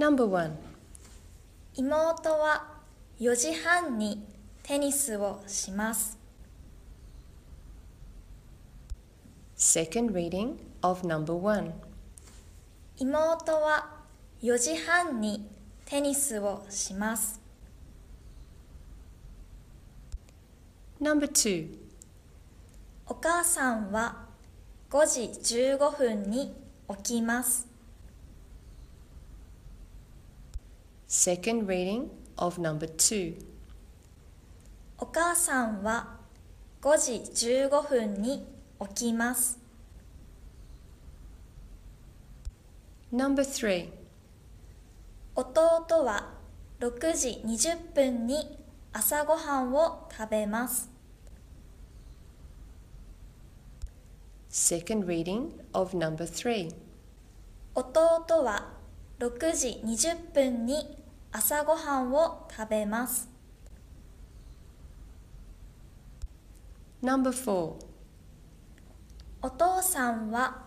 Number 1. 妹は4時半にテニスをします。Second reading of number 1. 妹は4時半にテニスをします。Number 2. お母さんは5時15分に起きます。Second reading of number 2. お母さんは5時15分に起きます。Number 3. 弟は6時20分に朝ごはんを食べます。Second reading of number 3. 弟は6時20分に朝ごはんを食べます。Number 4. お父さんは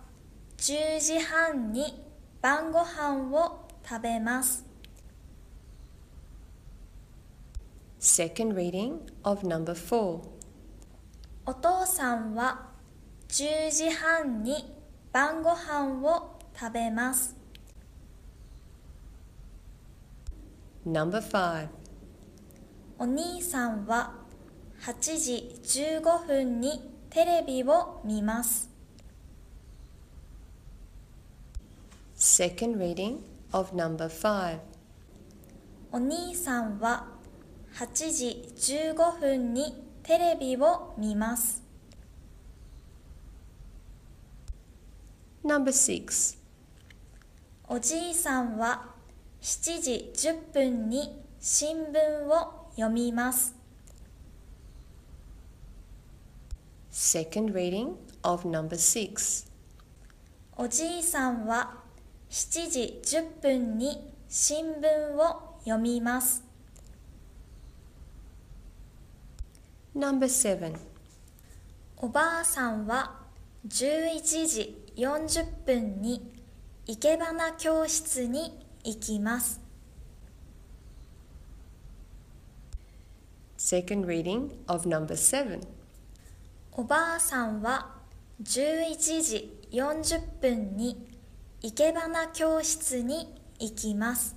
10時半に晩ご飯を食べます。Second reading of number 4. お父さんは10時半に晩ご飯を食べます。Number 5. お兄さんは8時15分にテレビを見ます。Second reading of number 5. お兄さんは8時15分にテレビを見ます。Number 6. おじいさんは7時10分に新聞を読みます。Second reading of number 6. おじいさんは7時10分に新聞を読みます。Number 7. おばあさんは11時40分に生け花教室に行きます。Second reading of number 7. おばあさんは11時40分に生け花教室に行きます。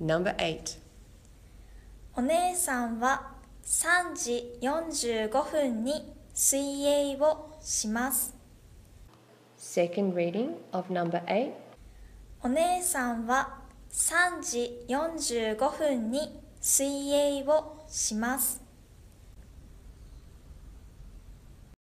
Number 8. お姉さんは3時45分に水泳をします。Second reading of number 8. お姉さんは3時45分に水泳をします。